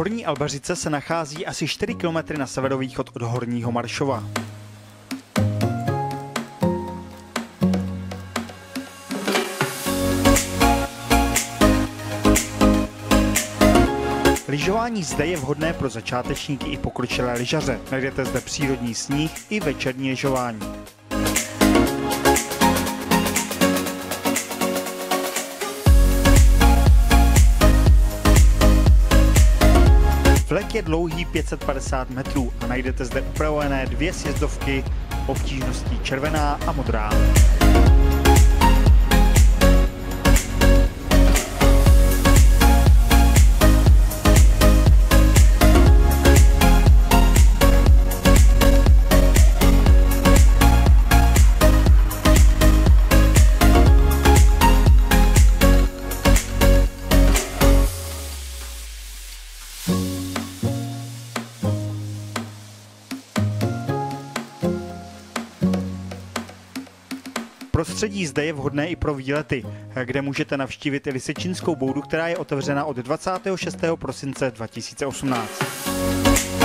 Horní Albařice se nachází asi 4 km na severovýchod od Horního Maršova. Lyžování zde je vhodné pro začátečníky i pokročilé lyžaře. Najdete zde přírodní sníh i večerní lyžování. Je dlouhý 550 metrů a najdete zde upravené dvě sjezdovky obtížností červená a modrá. Prostředí zde je vhodné i pro výlety, kde můžete navštívit i Lysečínskou boudu, která je otevřena od 26. prosince 2018.